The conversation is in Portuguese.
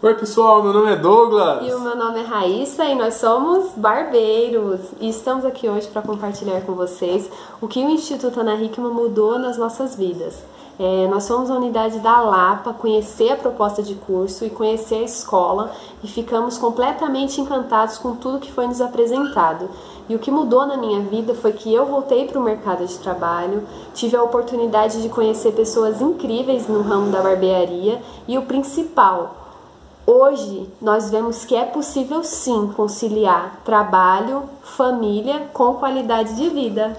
Oi pessoal, meu nome é Douglas. E o meu nome é Raíssa e nós somos barbeiros. E estamos aqui hoje para compartilhar com vocês o que o Instituto Ana Hickman mudou nas nossas vidas. É, nós fomos à unidade da Lapa conhecer a proposta de curso e conhecer a escola e ficamos completamente encantados com tudo que foi nos apresentado. E o que mudou na minha vida foi que eu voltei para o mercado de trabalho, tive a oportunidade de conhecer pessoas incríveis no ramo da barbearia e o principal, Hoje nós vemos que é possível sim conciliar trabalho, família com qualidade de vida.